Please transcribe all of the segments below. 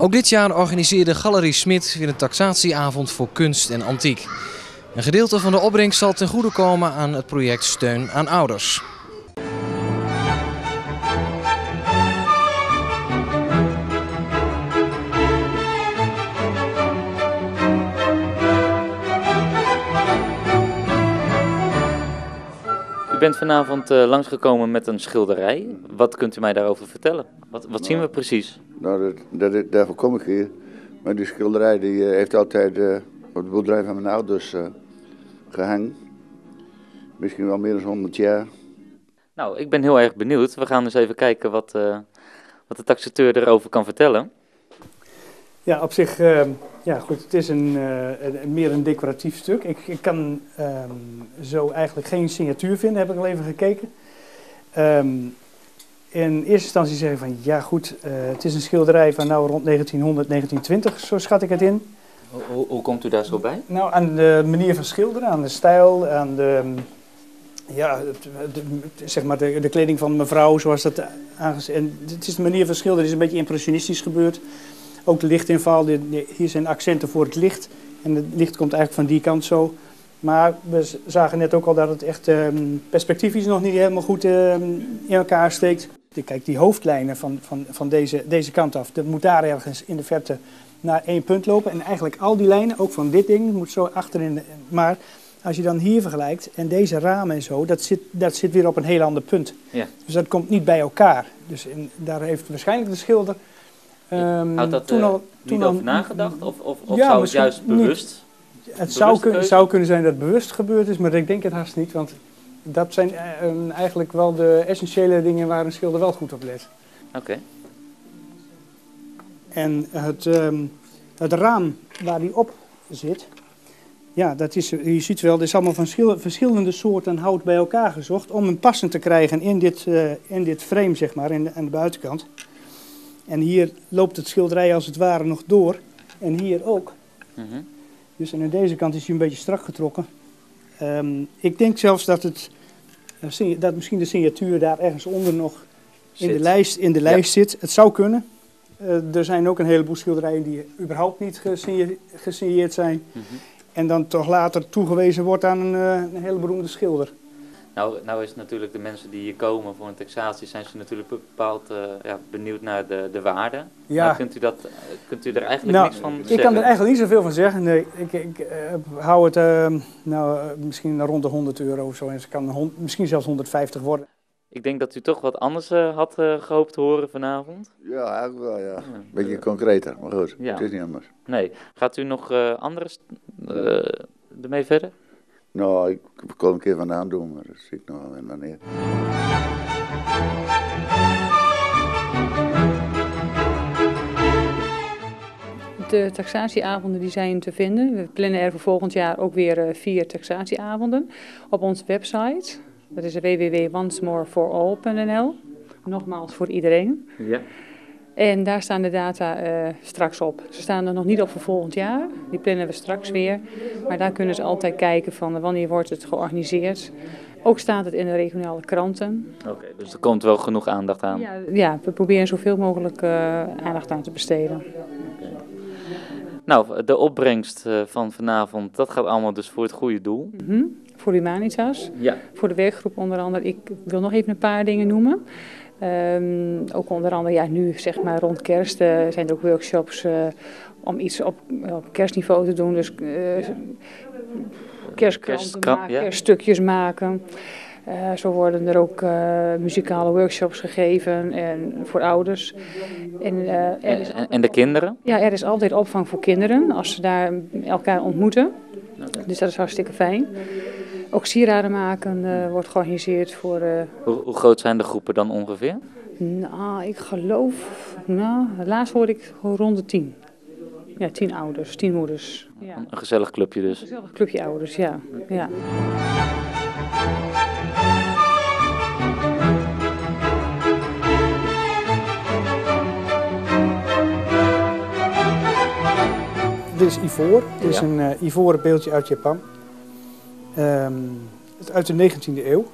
Ook dit jaar organiseerde Galerie Smit weer een taxatieavond voor kunst en antiek. Een gedeelte van de opbrengst zal ten goede komen aan het project Steun aan Ouders. U bent vanavond uh, langsgekomen met een schilderij. Wat kunt u mij daarover vertellen? Wat, wat zien we precies? Nou, dat, dat, daarvoor kom ik hier. Maar die schilderij die, uh, heeft altijd uh, op de boerderij van mijn ouders gehangen. Misschien wel meer dan 100 jaar. Nou, ik ben heel erg benieuwd. We gaan dus even kijken wat, wat de taxateur erover kan vertellen. Ja, op zich, ja goed, het is een, een, meer een decoratief stuk. Ik, ik kan um, zo eigenlijk geen signatuur vinden, heb ik al even gekeken. Um, in eerste instantie zeggen van ja goed, uh, het is een schilderij van nou rond 1900, 1920, zo schat ik het in. Hoe, hoe, hoe, komt u daar zo bij? Nou, aan de manier van schilderen, aan de stijl, aan de, ja, de, zeg maar de, de, kleding van mevrouw, zoals dat aangezien. En het is de manier van schilderen, is een beetje impressionistisch gebeurd. Ook de lichtinval, hier zijn accenten voor het licht. En het licht komt eigenlijk van die kant zo. Maar we zagen net ook al dat het echt um, perspectief nog niet helemaal goed um, in elkaar steekt. Kijk, die hoofdlijnen van, van, van deze, deze kant af, dat moet daar ergens in de verte naar één punt lopen. En eigenlijk al die lijnen, ook van dit ding, moet zo achterin. Maar als je dan hier vergelijkt en deze ramen en zo, dat zit, dat zit weer op een heel ander punt. Ja. Dus dat komt niet bij elkaar. Dus in, daar heeft waarschijnlijk de schilder um, Had dat toen uh, al, toen niet over nagedacht? Of, of, of ja, zou het juist bewust? Niet. Het zou, kun, zou kunnen zijn dat het bewust gebeurd is, maar ik denk het haast niet. Want dat zijn uh, eigenlijk wel de essentiële dingen waar een schilder wel goed op let. Oké. Okay. En het, um, het raam waar die op zit, ja, dat is, je ziet wel, dit is allemaal van verschillende soorten hout bij elkaar gezocht om een passend te krijgen in dit, uh, in dit frame, zeg maar, in de, aan de buitenkant. En hier loopt het schilderij als het ware nog door. En hier ook. Mm -hmm. Dus en aan deze kant is hij een beetje strak getrokken. Um, ik denk zelfs dat, het, dat misschien de signatuur daar ergens onder nog in de lijst, in de lijst ja. zit. Het zou kunnen. Uh, er zijn ook een heleboel schilderijen die überhaupt niet gesigneerd zijn. Mm -hmm. En dan toch later toegewezen wordt aan een, uh, een hele beroemde schilder. Nou, nou is natuurlijk de mensen die hier komen voor een taxatie, zijn ze natuurlijk bepaald uh, ja, benieuwd naar de, de waarde. Ja. Kunt u, dat, kunt u er eigenlijk nou, niks van ik zeggen? kan er eigenlijk niet zoveel van zeggen. Nee, ik, ik uh, hou het uh, nou, misschien rond de 100 euro of zo. En het kan hond, misschien zelfs 150 worden. Ik denk dat u toch wat anders uh, had gehoopt te horen vanavond. Ja, eigenlijk wel, ja. Een beetje concreter, maar goed, ja. het is niet anders. Nee. Gaat u nog andere ermee verder? Nou, ik kon een keer vandaan doen, maar dat zie ik nog wel in wanneer. De taxatieavonden die zijn te vinden. We plannen er voor volgend jaar ook weer vier taxatieavonden op onze website. Dat is www.oncemoreforall.nl. Nogmaals voor iedereen. Ja. En daar staan de data uh, straks op. Ze staan er nog niet op voor volgend jaar. Die plannen we straks weer. Maar daar kunnen ze altijd kijken van wanneer wordt het georganiseerd. Ook staat het in de regionale kranten. Oké, okay, dus er komt wel genoeg aandacht aan. Ja, ja we proberen zoveel mogelijk uh, aandacht aan te besteden. Okay. Nou, de opbrengst van vanavond, dat gaat allemaal dus voor het goede doel. Mm -hmm. Voor Humanitas. Ja. Voor de werkgroep onder andere. Ik wil nog even een paar dingen noemen. Um, ook onder andere, ja, nu zeg maar rond kerst uh, zijn er ook workshops uh, om iets op, op, kerstniveau te doen. Dus uh, kerstkranten maken, ja. kerststukjes maken. zo worden er ook muzikale workshops gegeven en voor ouders. En, en, en de kinderen? Ja, er is altijd opvang voor kinderen als ze daar elkaar ontmoeten. Okay. Dus dat is hartstikke fijn. Ook sieraden maken uh, wordt georganiseerd voor... Uh, hoe, hoe, groot zijn de groepen dan ongeveer? Nou, ik geloof... Nou, laatst hoorde ik rond de tien. Ja, tien ouders, tien moeders. Ja. Een gezellig clubje dus? Een gezellig clubje ouders, ja. ja. Dit is ivoor. Dit is ja. een uh, ivoren beeldje uit Japan. Um, uit de 19e eeuw.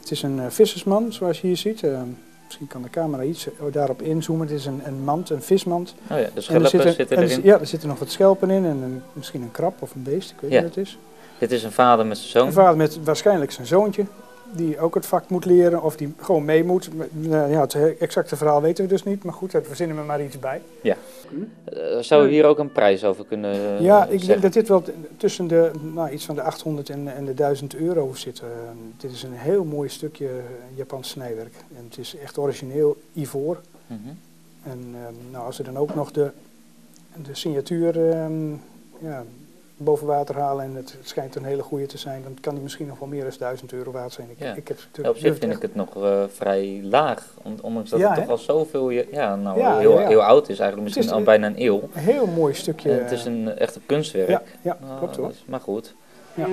Het is een uh, vissersman, zoals je hier ziet. Uh, Misschien kan de camera iets daarop inzoomen. Het is een, een mand, een vismand. Oh ja, de En er schelpen zitten, zitten en er erin. zi- ja, er zitten nog wat schelpen in en een, misschien een krab of een beest, ik weet Ja. niet wat het is. Dit is een vader met zijn zoon. Een vader met waarschijnlijk zijn zoontje, die ook het vak moet leren of die gewoon mee moet. Nou Ja, het exacte verhaal weten we dus niet, maar goed, daar verzinnen we maar iets bij. Eh, zou je hier ook een prijs over kunnen eh, ja, ik zeggen? denk dat dit wel tussen de, nou, iets van de 800 en, en de 1000 euro zit. Eh, dit is een heel mooi stukje Japans snijwerk. En het is echt origineel ivoor. Mhm. En ehm, nou, als we dan ook nog de, de signatuur ehm, ja, boven water halen en het schijnt een hele goede te zijn, dan kan die misschien nog wel meer dan 1000 euro waard zijn. Ik, Ja. ik heb, Ja, op zich vind ik het nog eh, vrij laag, on- ondanks dat Ja, het toch al zoveel ja, nou, heel, heel oud is, eigenlijk misschien is, al eh, bijna een eeuw. Een heel mooi stukje. En het is een echte kunstwerk. ja, klopt hoor. dat is- Maar goed. Ja.